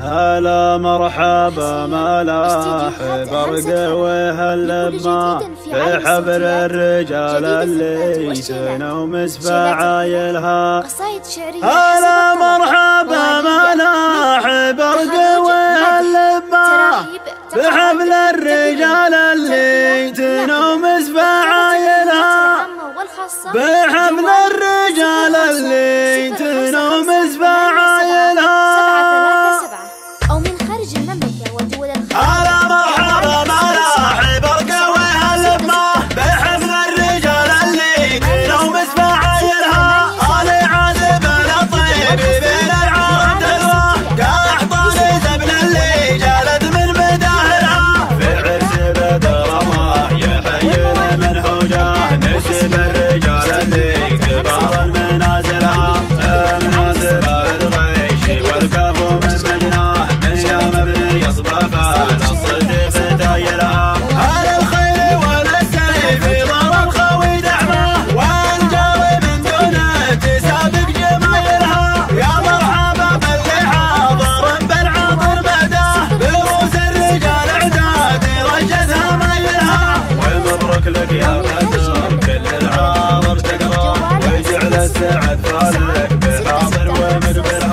هلا مرحبا ملاح برق وهاللبا في حبل الرجال اللي سنوا مسفى عايلها. هلا مرحبا ملاح برق وهاللبا في حبل الرجال اللي تنوا مسفى عايلها. بحبل الرجال اللي ساعة ثار لك حاضر ومدبر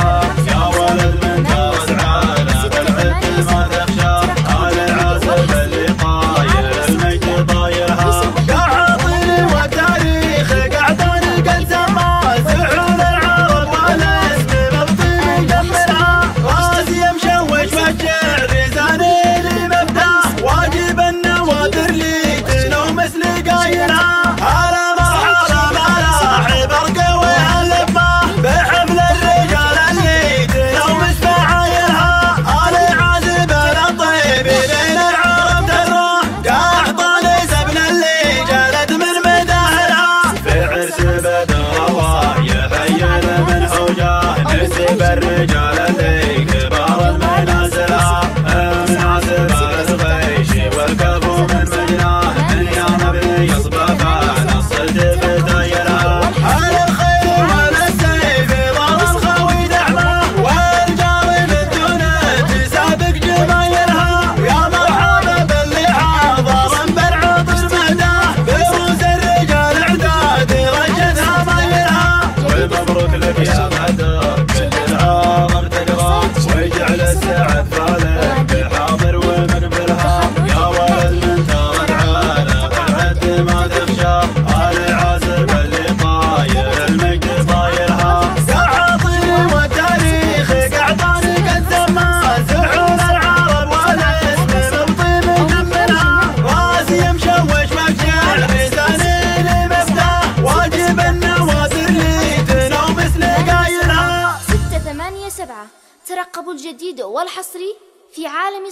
نسبة هوى يبين من حوجة نسب الرجال لديك بعض المنازل من عزبة من مجنى. من يا نبي يصبح Let me it. ترقبوا الجديد والحصري في عالم